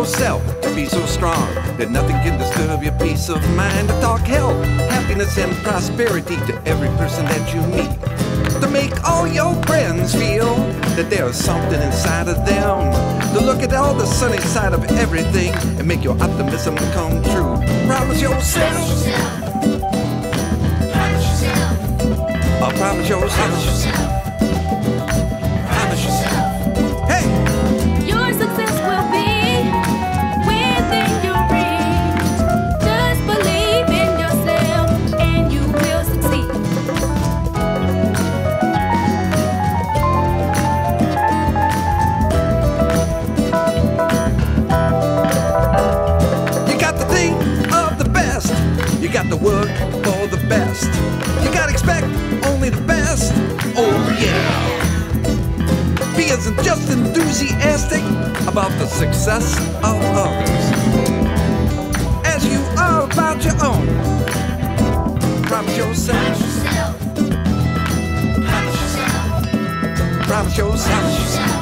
Yourself to be so strong that nothing can disturb your peace of mind. To talk health, happiness, and prosperity to every person that you meet. To make all your friends feel that there's something inside of them. To look at all the sunny side of everything and make your optimism come true. Promise yourself. I promise yourself. Promise Work for the best. You got to expect only the best. Oh, yeah. Be as just enthusiastic about the success of others as you are about your own. Promise yourself. Promise yourself. Promise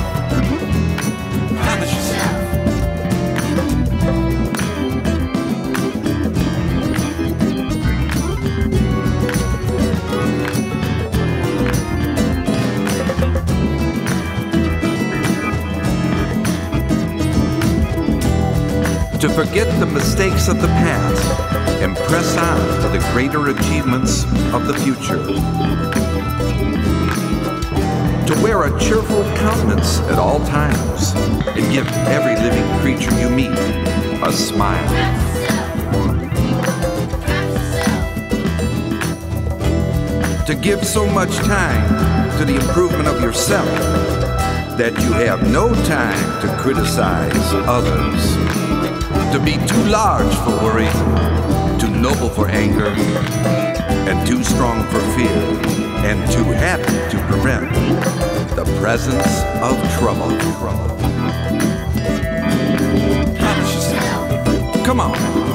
to forget the mistakes of the past and press on to the greater achievements of the future. To wear a cheerful countenance at all times and give every living creature you meet a smile. To give so much time to the improvement of yourself that you have no time to criticize others to be too large for worry, too noble for anger, and too strong for fear, and too happy to prevent the presence of trouble. Yourself. Come on.